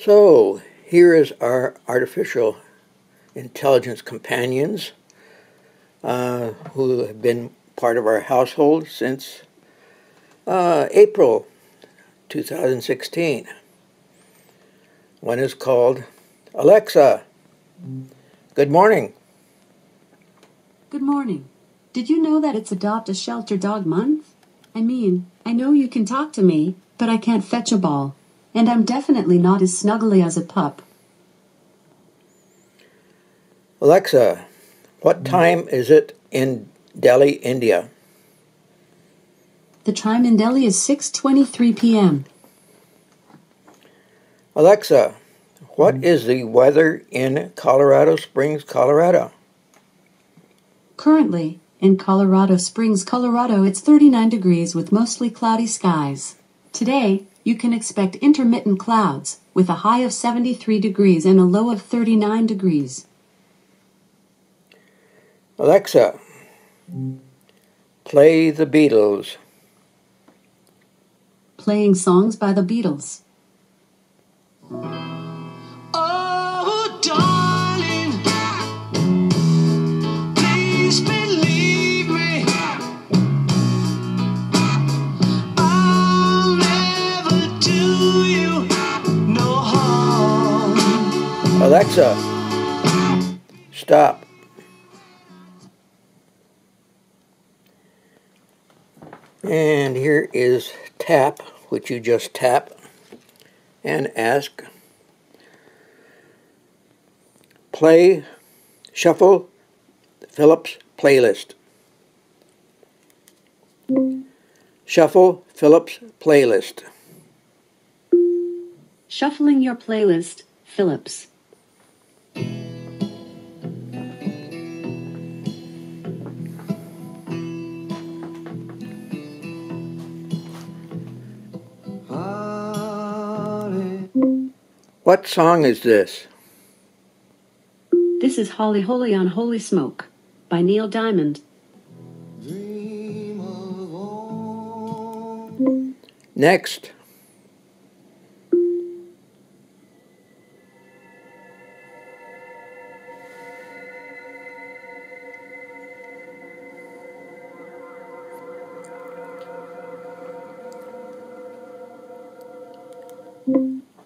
So here is our artificial intelligence companions uh, who have been part of our household since uh, April 2016. One is called Alexa. Good morning. Good morning. Did you know that it's Adopt a Shelter Dog Month? I mean, I know you can talk to me, but I can't fetch a ball. And I'm definitely not as snuggly as a pup. Alexa, what hmm? time is it in Delhi, India? The time in Delhi is 6:23 p.m. Alexa, what hmm? is the weather in Colorado Springs, Colorado? Currently, in Colorado Springs, Colorado, it's 39 degrees with mostly cloudy skies. Today, you can expect intermittent clouds with a high of 73 degrees and a low of 39 degrees. Alexa, play the Beatles. Playing songs by the Beatles. Alexa, stop. And here is tap, which you just tap and ask. Play, shuffle, Philip's playlist. Shuffle Philip's playlist. Shuffling your playlist, Philip's. What song is this? This is Holly Holy on Holy Smoke by Neil Diamond. Dream of all Next.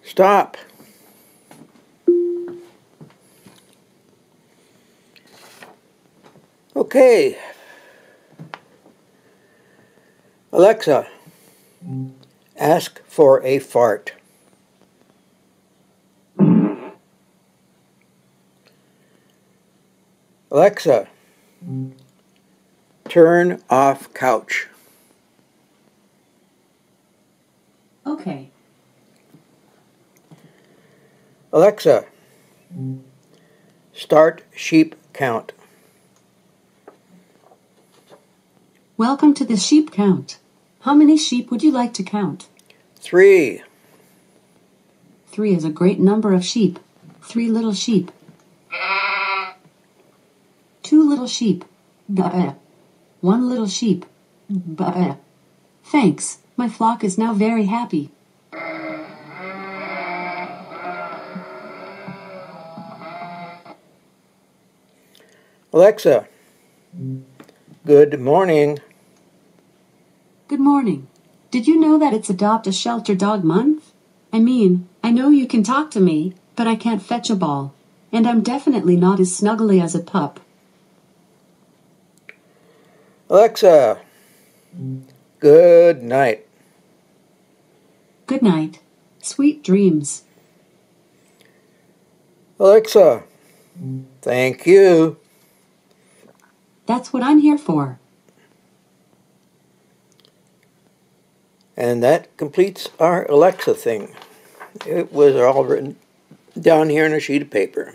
Stop. Okay. Alexa, ask for a fart. Alexa, turn off couch. Okay. Alexa, start sheep count. Welcome to the sheep count. How many sheep would you like to count? Three. Three is a great number of sheep. Three little sheep. Two little sheep. One little sheep. Thanks. My flock is now very happy. Alexa, good morning. Good morning. Did you know that it's Adopt a Shelter Dog Month? I mean, I know you can talk to me, but I can't fetch a ball. And I'm definitely not as snuggly as a pup. Alexa, good night. Good night. Sweet dreams. Alexa, thank you. That's what I'm here for. And that completes our Alexa thing. It was all written down here on a sheet of paper.